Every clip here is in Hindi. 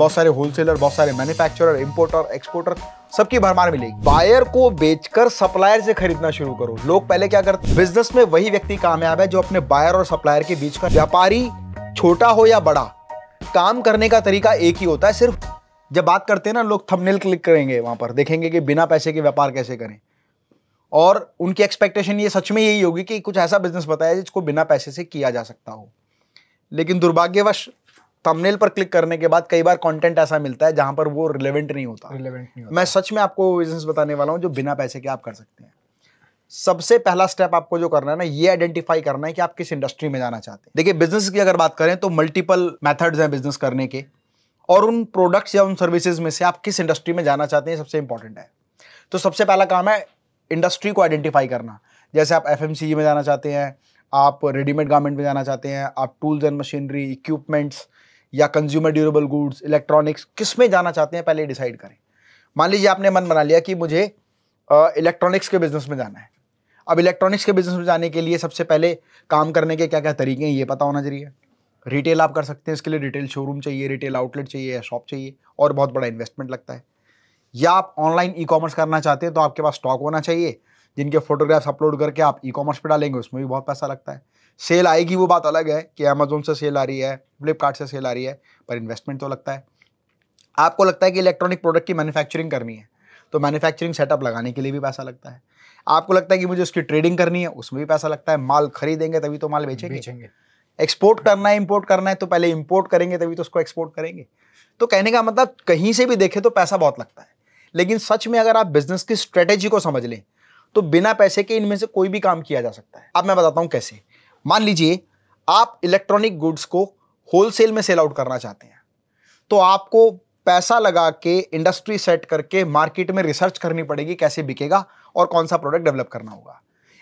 बहुत सारे होलसेलर बहुत सारे मैन्युफैक्चरर इंपोर्टर एक्सपोर्टर सबकी भरमार मिलेगी। बायर को बेचकर सप्लायर से खरीदना शुरू करो। लोग पहले क्या करते बिज़नेस में वही व्यक्ति कामयाब है जो अपने बायर और सप्लायर के बीच का व्यापारी छोटा हो या बड़ा, काम करने का तरीका एक ही होता है, सिर्फ़ जब बात करते हैं ना, लोग थंबनेल क्लिक करेंगे वहाँ पर, देखेंगे कि बिना पैसे के व्यापार कैसे करें। और उनकी एक्सपेक्टेशन ये सच में यही होगी कि कुछ ऐसा बिज़नेस बताया जिसको बिना पैसे से किया जा सकता हो। लेकिन दुर्भाग्यवश थंबनेल पर क्लिक करने के बाद कई बार कंटेंट ऐसा मिलता है जहाँ पर वो रिलेवेंट नहीं होता। रिलेवेंट नहीं होता। मैं सच में आपको बिज़नेस बताने वाला हूँ जो बिना पैसे के आप कर सकते हैं। सबसे पहला स्टेप आपको जो करना है ना ये आइडेंटिफाई करना है कि आप किस इंडस्ट्री में जाना चाहते हैं। देखिए बिज़नेस की अगर बात करें तो मल्टीपल मेथड्स हैं बिज़नेस करने के। और उन प्रोडक्ट्स या उन सर्विसेज़ में से आप किस इंडस्ट्री में जाना चाहते हैं सबसे इंपॉर्टेंट है। तो सबसे पहला काम है इंडस्ट्री को आइडेंटिफाई करना। जैसे आप एफएमसीजी में जाना चाहते हैं आप रेडीमेड गारमेंट में जाना चाहते हैं आप टूल्स एंड मशीनरी इक्विपमेंट्स या कंज्यूमर ड्यूरेबल गुड्स इलेक्ट्रॉनिक्स किसमें जाना चाहते हैं पहले डिसाइड करें। मान लीजिए आपने मन बना लिया कि मुझे इलेक्ट्रॉनिक्स के बिज़नेस में जाना है। अब इलेक्ट्रॉनिक्स के बिज़नेस में जाने के लिए सबसे पहले काम करने के क्या क्या तरीके हैं, ये पता होना चाहिए रिटेल आप कर सकते हैं, इसके लिए रिटेल शोरूम चाहिए रिटेल आउटलेट चाहिए या शॉप चाहिए, और बहुत बड़ा इन्वेस्टमेंट लगता है। या आप ऑनलाइन ई कॉमर्स करना चाहते हैं तो आपके पास स्टॉक होना चाहिए जिनके फोटोग्राफ्स अपलोड करके आप ई कॉमर्स पर डालेंगे उसमें भी बहुत पैसा लगता है। सेल आएगी वो बात अलग है कि अमेजोन से सेल आ रही है फ्लिपकार्ट से सेल आ रही है पर इन्वेस्टमेंट तो लगता है। आपको लगता है कि इलेक्ट्रॉनिक प्रोडक्ट की मैन्युफैक्चरिंग करनी है तो मैन्युफैक्चरिंग सेटअप लगाने के लिए भी पैसा लगता है। आपको लगता है कि मुझे उसकी ट्रेडिंग करनी है उसमें भी पैसा लगता है। माल खरीदेंगे तभी तो माल बेचेंगे। बेचेंगे। एक्सपोर्ट करना है इम्पोर्ट करना है तो पहले इम्पोर्ट करेंगे तभी तो उसको एक्सपोर्ट करेंगे। तो कहने का मतलब कहीं से भी देखें तो पैसा बहुत लगता है। लेकिन सच में अगर आप बिज़नेस की स्ट्रेटेजी को समझ लें तो बिना पैसे के इनमें से कोई भी काम किया जा सकता है। अब मैं बताता हूँ कैसे। मान लीजिए, आप इलेक्ट्रॉनिक गुड्स को होलसेल में सेल आउट करना चाहते हैं। तो आपको पैसा लगा के इंडस्ट्री सेट करके मार्केट में रिसर्च करनी पड़ेगी कैसे बिकेगा और कौन सा प्रोडक्ट डेवलप करना होगा।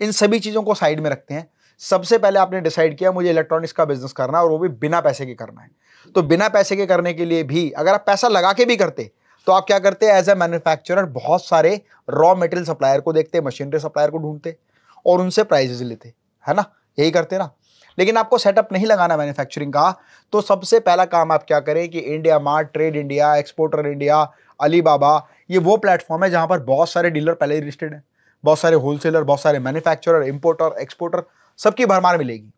इन सभी चीज़ों को साइड में रखते हैं। सबसे पहले आपने डिसाइड किया, मुझे इलेक्ट्रॉनिक्स का बिज़नेस करना है और वो भी बिना पैसे के करना है। तो बिना पैसे के करने के लिए भी अगर आप पैसा लगा के भी करते तो आप क्या करते हैं एज ए मैन्युफैक्चरर बहुत सारे रॉ मटेरियल सप्लायर को देखते मशीनरी सप्लायर को ढूंढते और उनसे प्राइजेज लेते, है ना? यही करते ना। लेकिन आपको सेटअप नहीं लगाना मैन्युफैक्चरिंग का। तो सबसे पहला काम आप क्या करें कि IndiaMART TradeIndia Exporter India Alibaba ये वो प्लेटफॉर्म है जहाँ पर बहुत सारे डीलर पहले ही लिस्टेड हैं। बहुत सारे होलसेलर बहुत सारे मैन्युफैक्चरर इंपोर्टर एक्सपोर्टर सबकी भरमार मिलेगी।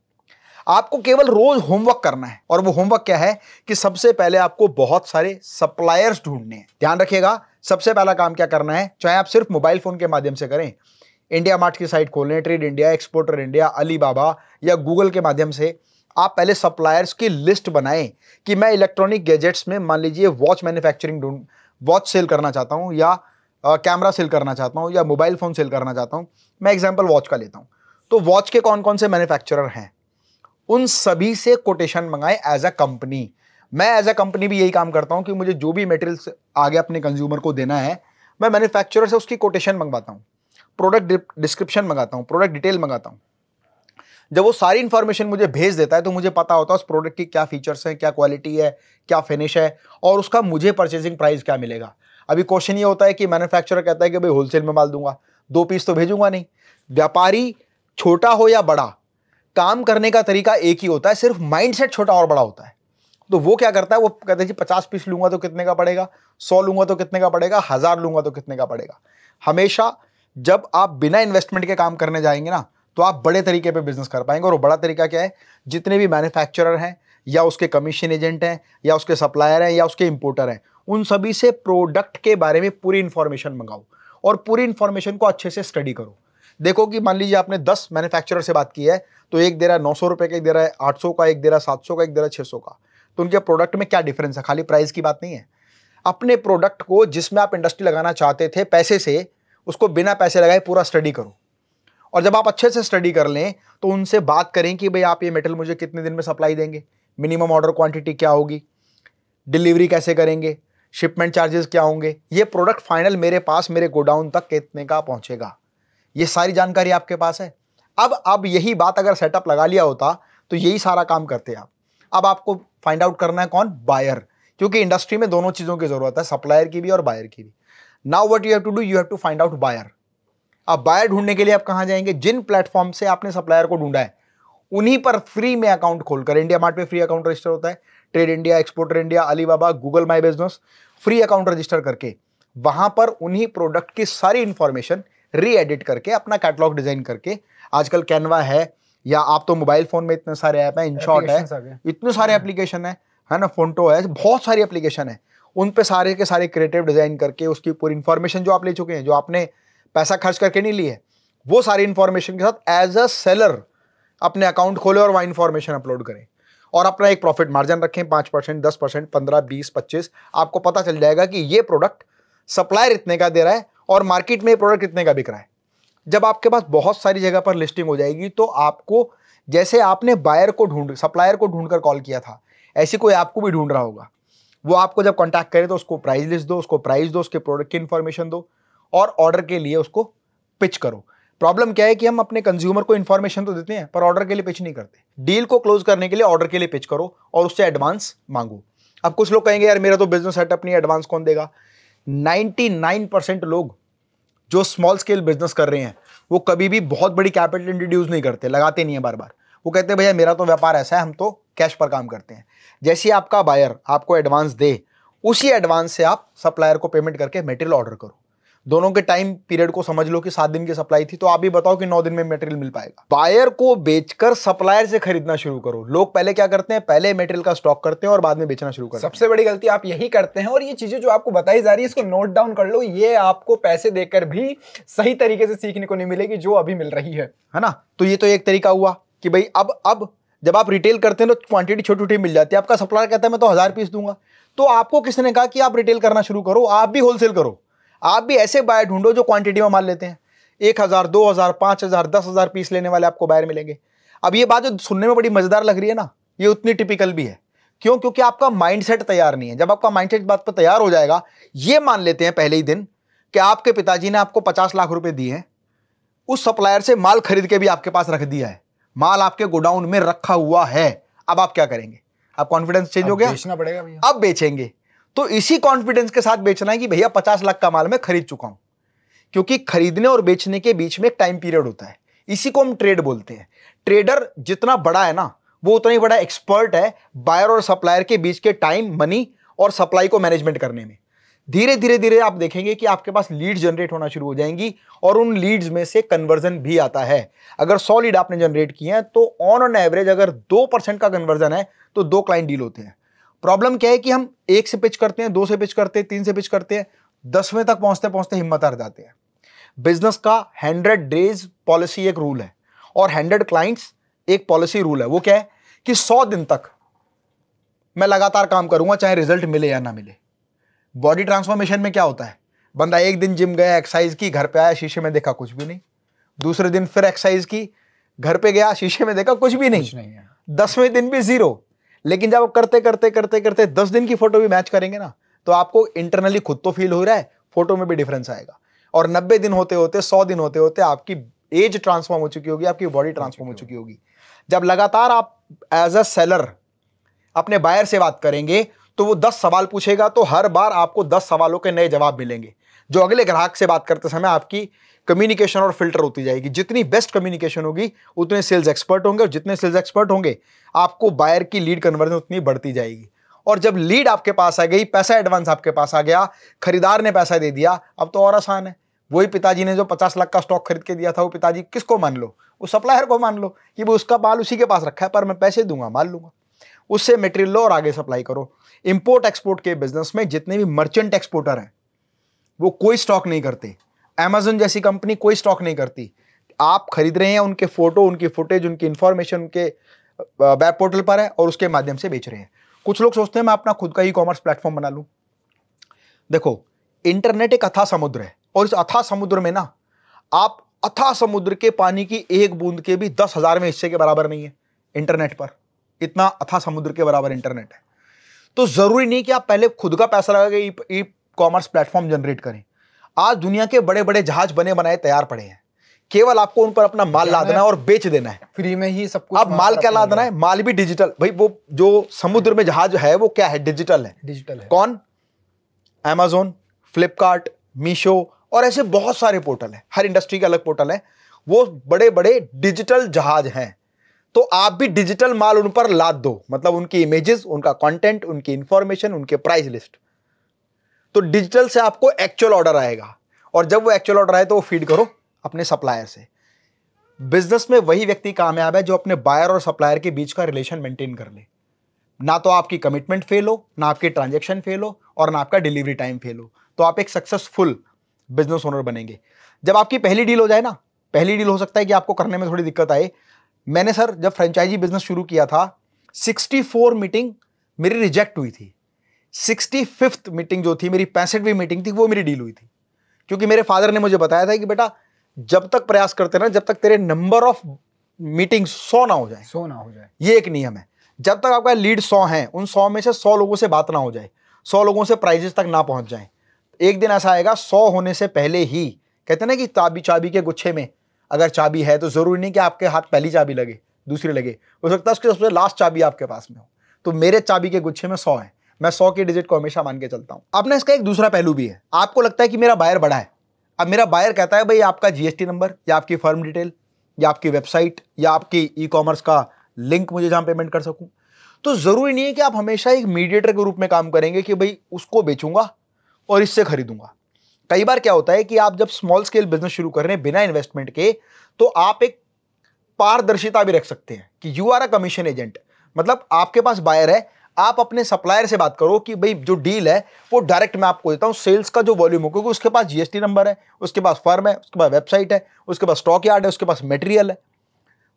आपको केवल रोज होमवर्क करना है। और वो होमवर्क क्या है कि सबसे पहले आपको बहुत सारे सप्लायर्स ढूँढने हैं। ध्यान रखिएगा, सबसे पहला काम क्या करना है, चाहे आप सिर्फ़ मोबाइल फ़ोन के माध्यम से करें इंडिया मार्ट की साइट खोलें trade India exporter India Alibaba या गूगल के माध्यम से आप पहले सप्लायर्स की लिस्ट बनाएँ कि मैं इलेक्ट्रॉनिक गैजेट्स में, मान लीजिए वॉच मैन्युफैक्चरिंग ढूंढ वॉच सेल करना चाहता हूँ या कैमरा सेल करना चाहता हूँ या मोबाइल फ़ोन सेल करना चाहता हूँ, मैं एग्ज़ाम्पल वॉच का लेता हूँ। तो वॉच के कौन कौन से मैन्युफैक्चरर हैं? उन सभी से कोटेशन मंगाए एज अ कंपनी मैं एज अ कंपनी भी यही काम करता हूँ कि मुझे जो भी मटेरियल्स आगे अपने कंज्यूमर को देना है, मैं मैन्युफैक्चरर से उसकी कोटेशन मंगवाता हूँ प्रोडक्ट डिस्क्रिप्शन मंगाता हूँ प्रोडक्ट डिटेल मंगाता हूँ। जब वो सारी इन्फॉर्मेशन मुझे भेज देता है तो मुझे पता होता है उस प्रोडक्ट की क्या फीचर्स हैं, क्या क्वालिटी है, क्या फिनिश है, और उसका मुझे परचेजिंग प्राइस क्या मिलेगा। अभी क्वेश्चन ये होता है कि मैन्युफैक्चरर कहता है कि, भाई होलसेल में माल दूँगा, दो पीस तो भेजूँगा नहीं। व्यापारी छोटा हो या बड़ा काम करने का तरीका एक ही होता है, सिर्फ़ माइंडसेट छोटा और बड़ा होता है। तो वो क्या करता है, वो कहते हैं कि पचास पीस लूँगा तो कितने का पड़ेगा, सौ लूँगा तो कितने का पड़ेगा, हज़ार लूँगा तो कितने का पड़ेगा। हमेशा जब आप बिना इन्वेस्टमेंट के काम करने जाएँगे ना तो आप बड़े तरीके पे बिज़नेस कर पाएँगे। और वो बड़ा तरीका क्या है, जितने भी मैन्युफैक्चरर हैं, या उसके कमीशन एजेंट हैं, या उसके सप्लायर हैं, या उसके इंपोर्टर हैं, उन सभी से प्रोडक्ट के बारे में पूरी इंफॉर्मेशन मंगाओ। और पूरी इंफॉर्मेशन को अच्छे से स्टडी करो। देखो कि मान लीजिए आपने दस मैन्युफैक्चरर से बात की है तो एक दे रहा है नौ सौ रुपये का, एक दे रहा है आठ सौ का, एक दे रहा है सात सौ का, एक दे रहा है छः सौ का। तो उनके प्रोडक्ट में क्या डिफरेंस है? खाली प्राइस की बात नहीं है। अपने प्रोडक्ट को जिसमें आप इंडस्ट्री लगाना चाहते थे पैसे से, उसको बिना पैसे लगाए पूरा स्टडी करो। और जब आप अच्छे से स्टडी कर लें तो उनसे बात करें कि भाई आप ये मेटल मुझे कितने दिन में सप्लाई देंगे? मिनिमम ऑर्डर क्वांटिटी क्या होगी? डिलीवरी कैसे करेंगे? शिपमेंट चार्जेस क्या होंगे? ये प्रोडक्ट फाइनल मेरे पास, मेरे गोडाउन तक कितने का पहुंचेगा? ये सारी जानकारी आपके पास है। अब अब यही बात अगर सेटअप लगा लिया होता तो यही सारा काम करते आप। अब आपको फाइंड आउट करना है कौन? बायर क्योंकि इंडस्ट्री में दोनों चीज़ों की ज़रूरत है सप्लायर की भी और बायर की भी। Now what you have to do you have to find out buyer अब बायर ढूँढने के लिए आप कहाँ जाएँगे? जिन प्लेटफॉर्म से आपने सप्लायर को ढूंढा है, उन्हीं पर फ्री में अकाउंट खोलकर इंडिया मार्ट पे फ्री अकाउंट रजिस्टर होता है TradeIndia Exporter India Alibaba Google my business free account register करके, वहाँ पर उन्हीं प्रोडक्ट की सारी इंफॉर्मेशन री एडिट करके अपना कैटलॉग डिज़ाइन करके आजकल कैनवा है या आप तो मोबाइल फ़ोन में इतने सारे ऐप हैं इन शॉर्ट है इतने सारे एप्लीकेशन है है ना फ़ोटो है बहुत सारी एप्लीकेशन है। उन पे सारे के सारे क्रिएटिव डिज़ाइन करके उसकी पूरी इंफॉर्मेशन जो आप ले चुके हैं जो आपने पैसा खर्च करके नहीं ली है वो सारी इन्फॉर्मेशन के साथ एज अ सेलर अपने अकाउंट खोले और वहाँ इन्फॉर्मेशन अपलोड करें। और अपना एक प्रॉफिट मार्जिन रखें पाँच परसेंट दस परसेंट पंद्रह बीस पच्चीस आपको पता चल जाएगा कि ये प्रोडक्ट सप्लायर इतने का दे रहा है और मार्केट में प्रोडक्ट कितने का बिक रहा है? जब आपके पास बहुत सारी जगह पर लिस्टिंग हो जाएगी तो आपको, जैसे आपने बायर को ढूंढ सप्लायर को ढूंढकर कॉल किया था, ऐसी कोई आपको भी ढूंढ रहा होगा। वो आपको जब कॉन्टैक्ट करे तो उसको प्राइस लिस्ट दो, उसको प्राइस दो, उसके प्रोडक्ट की इन्फॉर्मेशन दो और ऑर्डर के लिए उसको पिच करो। प्रॉब्लम क्या है कि हम अपने कंज्यूमर को इन्फॉर्मेशन तो देते हैं, पर ऑर्डर के लिए पिच नहीं करते। डील को क्लोज करने के लिए ऑर्डर के लिए पिच करो और उससे एडवांस मांगो। अब कुछ लोग कहेंगे, यार मेरा तो बिज़नेस सेटअप नहीं एडवांस कौन देगा? 99% लोग जो स्मॉल स्केल बिज़नेस कर रहे हैं, वो कभी भी बहुत बड़ी कैपिटल इंट्रोड्यूस नहीं करते, लगाते नहीं है बार बार वो कहते हैं, भैया, मेरा तो व्यापार ऐसा है, हम तो कैश पर काम करते हैं। जैसे आपका बायर आपको एडवांस दे, उसी एडवांस से आप सप्लायर को पेमेंट करके मेटेरियल ऑर्डर करो। दोनों के टाइम पीरियड को समझ लो कि सात दिन की सप्लाई थी तो आप भी बताओ कि नौ दिन में मटेरियल मिल पाएगा। बायर को बेचकर सप्लायर से खरीदना शुरू करो। लोग पहले क्या करते हैं? पहले मटेरियल का स्टॉक करते हैं और बाद में बेचना शुरू करते हैं। सबसे बड़ी गलती आप यही करते हैं और ये चीज़ें जो आपको बताई जा रही है इसको नोट डाउन कर लो। ये आपको पैसे देकर भी सही तरीके से सीखने को नहीं मिलेगी जो अभी मिल रही है। है ना? तो ये तो एक तरीका हुआ कि भाई अब अब जब आप रिटेल करते हैं तो क्वांटिटी छोटी छोटी मिल जाती है। आपका सप्लायर कहता है मैं तो हज़ार पीस दूँगा। तो आपको किसने कहा कि आप रिटेल करना शुरू करो? आप भी होलसेल करो। आप भी ऐसे बायर ढूंढो जो क्वांटिटी में माल लेते हैं। एक हज़ार दो हज़ार पाँच हज़ार दस हज़ार पीस लेने वाले आपको बायर मिलेंगे। अब ये बात जो सुनने में बड़ी मज़ेदार लग रही है ना ये उतनी टिपिकल भी है। क्यों? क्योंकि आपका माइंडसेट तैयार नहीं है। जब आपका माइंडसेट बात पर तैयार हो जाएगा ये मान लेते हैं पहले ही दिन कि आपके पिताजी ने आपको पचास लाख रुपए दिए हैं। उस सप्लायर से माल खरीद के भी आपके पास रख दिया है। माल आपके गोडाउन में रखा हुआ है। अब आप क्या करेंगे? अब कॉन्फिडेंस चेंज हो गया? बेचना पड़ेगा अब बेचेंगे। तो इसी कॉन्फिडेंस के साथ बेचना है कि भैया पचास लाख का माल मैं खरीद चुका हूँ। क्योंकि खरीदने और बेचने के बीच में एक टाइम पीरियड होता है। इसी को हम ट्रेड बोलते हैं। ट्रेडर जितना बड़ा है ना, वो उतना ही बड़ा एक्सपर्ट है बायर और सप्लायर के बीच के टाइम मनी और सप्लाई को मैनेजमेंट करने में। धीरे धीरे धीरे आप देखेंगे कि आपके पास लीड जनरेट होना शुरू हो जाएँगी और उन लीड्स में से कन्वर्जन भी आता है। अगर सौ लीड आपने जनरेट किए हैं तो ऑन ऑन एवरेज अगर दो परसेंट का कन्वर्जन है तो दो क्लाइंट डील होते हैं। प्रॉब्लम क्या है कि हम एक से पिच करते हैं दो से पिच करते हैं तीन से पिच करते हैं दसवें तक पहुँचते पहुँचते हिम्मत हार जाते हैं। बिज़नेस का हंड्रेड डेज़ पॉलिसी एक रूल है और हंड्रेड क्लाइंट्स एक पॉलिसी रूल है। वो क्या है कि सौ दिन तक मैं लगातार काम करूँगा चाहे रिज़ल्ट मिले या ना मिले। बॉडी ट्रांसफॉर्मेशन में क्या होता है? बंदा एक दिन जिम गया एक्सरसाइज की घर पे आया शीशे में देखा कुछ भी नहीं। दूसरे दिन फिर एक्सरसाइज की घर पे गया शीशे में देखा कुछ भी नहीं, नहीं दसवें दिन भी ज़ीरो। लेकिन जब आप करते करते करते करते दस दिन की फ़ोटो भी मैच करेंगे ना तो आपको इंटरनली खुद तो फील हो रहा है फ़ोटो में भी डिफरेंस आएगा। और नब्बे दिन होते होते, सौ दिन होते होते आपकी एज ट्रांसफॉर्म हो चुकी होगी, आपकी बॉडी ट्रांसफॉर्म हो चुकी होगी। जब लगातार आप एज अ सेलर अपने बायर से बात करेंगे तो वो दस सवाल पूछेगा तो हर बार आपको दस सवालों के नए जवाब मिलेंगे। जो अगले ग्राहक से बात करते समय आपकी कम्युनिकेशन और फ़िल्टर होती जाएगी। जितनी बेस्ट कम्युनिकेशन होगी, उतने सेल्स एक्सपर्ट होंगे और जितने सेल्स एक्सपर्ट होंगे, आपको बायर की लीड कन्वर्जन उतनी बढ़ती जाएगी। और जब लीड आपके पास आ गई, पैसा एडवांस आपके पास आ गया, खरीदार ने पैसा दे दिया, अब तो और आसान है। वही पिताजी ने जो पचास लाख का स्टॉक खरीद के दिया था, वो पिताजी किसको मान लो? वो सप्लायर को मान लो। कि वो उसका माल उसी के पास रखा है, पर मैं पैसे दूँगा, माल लूँगा। उससे मटेरियल लो और आगे सप्लाई करो। इंपोर्ट एक्सपोर्ट के बिज़नेस में जितने भी मर्चेंट एक्सपोर्टर हैं, वो कोई स्टॉक नहीं करते। अमेजन जैसी कंपनी कोई स्टॉक नहीं करती। आप खरीद रहे हैं, उनके फ़ोटो उनकी फुटेज उनकी इंफॉर्मेशन उनके वेब पोर्टल पर है और उसके माध्यम से बेच रहे हैं। कुछ लोग सोचते हैं, मैं अपना खुद का ई कॉमर्स प्लेटफॉर्म बना लूँ। देखो इंटरनेट एक अथा समुद्र है और इस अथा समुद्र में ना, आप अथा समुद्र के पानी की एक बूंद के भी दस हजारवें हिस्से के बराबर नहीं है इंटरनेट पर। इतना अथा समुद्र के बराबर इंटरनेट है। तो ज़रूरी नहीं कि आप पहले खुद का पैसा लगा के ई कॉमर्स प्लेटफॉर्म जनरेट करें। आज दुनिया के बड़े बड़े जहाज़ बने बनाए तैयार पड़े हैं। केवल आपको उन पर अपना माल लादना है और बेच देना है। फ्री में ही सब कुछ अब माल क्या लादना है? माल भी डिजिटल। भाई वो जो समुद्र में जहाज़ है वो क्या है? डिजिटल है। डिजिटल है। कौन? एमेजोन फ्लिपकार्ट मीशो और ऐसे बहुत सारे पोर्टल है। हर इंडस्ट्री के अलग पोर्टल है। वो बड़े बड़े डिजिटल जहाज़ हैं। तो आप भी डिजिटल माल उन पर लाद दो। मतलब उनकी इमेजेस उनका कंटेंट उनकी इंफॉर्मेशन उनके प्राइस लिस्ट तो डिजिटल से आपको एक्चुअल ऑर्डर आएगा। और जब वो एक्चुअल ऑर्डर आए तो वो फ़ीड करो अपने सप्लायर से। बिज़नेस में वही व्यक्ति कामयाब है जो अपने बायर और सप्लायर के बीच का रिलेशन मेंटेन कर ले। ना तो आपकी कमिटमेंट फेल हो, ना आपकी ट्रांजेक्शन फेल हो, और ना आपका डिलीवरी टाइम फेल हो। तो आप एक सक्सेसफुल बिज़नेस ओनर बनेंगे। जब आपकी पहली डील हो जाए ना, पहली डील हो सकता है कि आपको करने में थोड़ी दिक्कत आए। मैंने सर जब फ्रेंचाइजी बिज़नेस शुरू किया था 64 मीटिंग मेरी रिजेक्ट हुई थी। सिक्सटी फिफ्थ मीटिंग जो थी मेरी पैंसठवीं मीटिंग थी वो मेरी डील हुई थी। क्योंकि मेरे फादर ने मुझे बताया था कि बेटा जब तक प्रयास करते ना जब तक तेरे नंबर ऑफ़ मीटिंग सौ ना हो जाए। सौ ना हो जाए। ये एक नियम है। जब तक आपका लीड सौ है उन सौ में से सौ लोगों से बात ना हो जाए सौ लोगों से प्राइजेस तक ना पहुँच जाए। एक दिन ऐसा आएगा सौ होने से पहले ही कहते ना कि चाबी चाबी के गुच्छे में अगर चाबी है तो ज़रूरी नहीं कि आपके हाथ पहली चाबी लगे दूसरी लगे हो सकता है उसके सबसे लास्ट चाबी आपके पास में हो। तो मेरे चाबी के गुच्छे में सौ है। मैं सौ के डिजिट को हमेशा मान के चलता हूँ। आपने इसका एक दूसरा पहलू भी है। आपको लगता है कि मेरा बायर बड़ा है। अब मेरा बायर कहता है, भाई आपका जीएसटी नंबर या आपकी फर्म डिटेल या आपकी वेबसाइट या आपकी ई कॉमर्स का लिंक मुझे जहाँ पेमेंट कर सकूँ? तो ज़रूरी नहीं है कि आप हमेशा एक मीडिएटर के रूप में काम करेंगे कि, भाई, उसको बेचूँगा और इससे खरीदूँगा। कई बार क्या होता है कि आप जब स्मॉल स्केल बिज़नेस शुरू कर रहे हैं बिना इन्वेस्टमेंट के तो आप एक पारदर्शिता भी रख सकते हैं कि you are a commission agent मतलब आपके पास बायर है आप अपने सप्लायर से बात करो कि भाई जो डील है, वो डायरेक्ट मैं आपको देता हूँ सेल्स का जो वॉल्यूम हो, क्योंकि उसके पास जीएसटी नंबर है, उसके पास फर्म है, उसके पास वेबसाइट है, उसके पास स्टॉक यार्ड है, उसके पास मटेरियल है।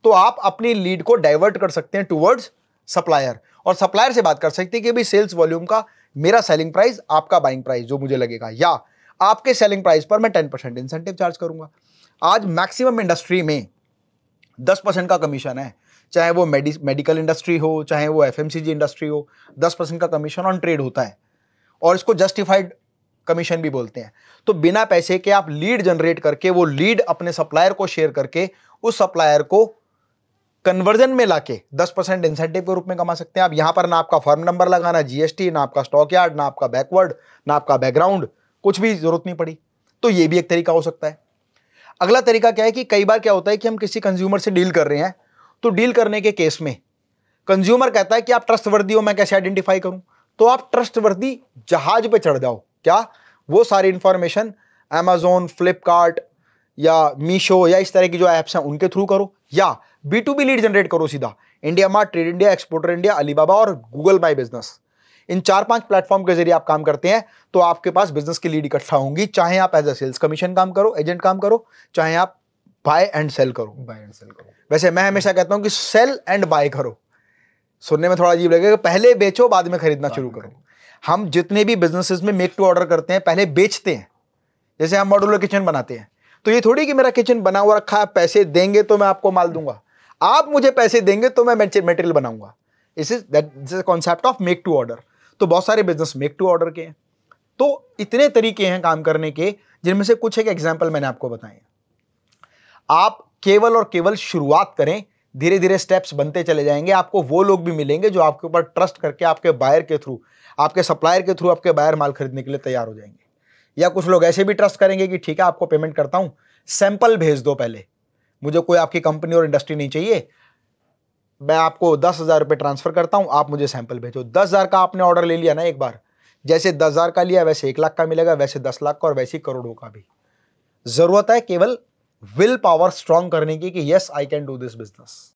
तो आप अपनी लीड को डाइवर्ट कर सकते हैं टूवर्ड्स सप्लायर और सप्लायर से बात कर सकते हैं कि भाई सेल्स वॉल्यूम का मेरा सेलिंग प्राइस आपका बाइंग प्राइस जो मुझे लगेगा, या आपके सेलिंग प्राइस पर मैं टेन परसेंट इंसेंटिव चार्ज करूँगा। आज मैक्सिमम इंडस्ट्री में दस परसेंट का कमीशन है। चाहे वो मेडिकल इंडस्ट्री हो, चाहे वो एफएमसीजी इंडस्ट्री हो, दस परसेंट का कमीशन ऑन ट्रेड होता है। और इसको जस्टिफाइड कमीशन भी बोलते हैं। तो बिना पैसे के आप लीड जनरेट करके, वो लीड अपने सप्लायर को शेयर करके, उस सप्लायर को कन्वर्जन में लाके 10 परसेंट इंसेंटिव के रूप में कमा सकते हैं। आप यहाँ पर ना आपका फर्म नंबर लगाना जीएसटी ना आपका स्टॉक यार्ड, ना आपका बैकवर्ड, ना आपका बैकग्राउंड, कुछ भी ज़रूरत नहीं पड़ी। तो ये भी एक तरीका हो सकता है। अगला तरीका क्या है कि कई बार क्या होता है कि हम किसी कंज्यूमर से डील कर रहे हैं तो डील करने के केस में कंज्यूमर कहता है कि आप ट्रस्ट वर्दी हो, मैं कैसे आइडेंटिफाई करूँ? तो आप ट्रस्ट वर्दी जहाज़ पे चढ़ जाओ। क्या? वो सारी इंफॉर्मेशन अमेजोन फ्लिपकार्ट या मीशो या इस तरह की जो ऐप्स हैं, उनके थ्रू करो। या B to B lead generate करो सीधा। IndiaMART TradeIndia Exporter India Alibaba और गूगल माई बिज़नेस इन चार पाँच प्लेटफॉर्म के ज़रिए आप काम करते हैं तो आपके पास बिज़नेस की लीड इकट्ठा होंगी। चाहे आप एज अ सेल्स कमीशन काम करो एजेंट काम करो चाहे आप बाय एंड सेल करो। बाय एंड सेल करो। वैसे मैं हमेशा कहता हूँ कि सेल एंड बाय करो। सुनने में थोड़ा अजीब लगेगा पहले बेचो बाद में खरीदना शुरू करो। हम जितने भी बिजनेसेस में मेक टू ऑर्डर करते हैं पहले बेचते हैं। जैसे हम मॉड्यूलर किचन बनाते हैं। तो ये थोड़ी कि मेरा किचन बना हुआ रखा है पैसे देंगे तो मैं आपको माल दूँगा। आप मुझे पैसे देंगे तो मैं मेटेरियल बनाऊँगा। This is that is concept of make to order तो बहुत सारे बिज़नेस मेक टू ऑर्डर के हैं। तो इतने तरीके हैं काम करने के, जिनमें से कुछ एक एग्ज़ाम्पल मैंने आपको बताए आप केवल और केवल शुरुआत करें धीरे धीरे स्टेप्स बनते चले जाएँगे, आपको वो लोग भी मिलेंगे जो आपके ऊपर ट्रस्ट करके आपके बायर के थ्रू आपके सप्लायर के थ्रू आपके बायर माल खरीदने के लिए तैयार हो जाएँगे। या कुछ लोग ऐसे भी ट्रस्ट करेंगे कि ठीक है, आपको पेमेंट करता हूँ सैंपल भेज दो पहले। मुझे कोई आपकी कंपनी और इंडस्ट्री नहीं चाहिए मैं आपको दस हज़ार रुपये ट्रांसफ़र करता हूँ, आप मुझे सैंपल भेजो। दस हज़ार का आपने ऑर्डर ले लिया ना एक बार? जैसे दस हज़ार का लिया, वैसे एक लाख का मिलेगा, वैसे दस लाख का और वैसे करोड़ों का भी। ज़रूरत है केवल विल पावर स्ट्रांग करने की कि yes I can do this business